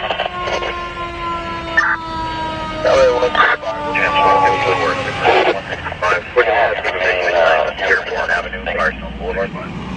got it. LA 165. Chance 154, 165. We're going to have to make Avenue, Arsenal Boulevard.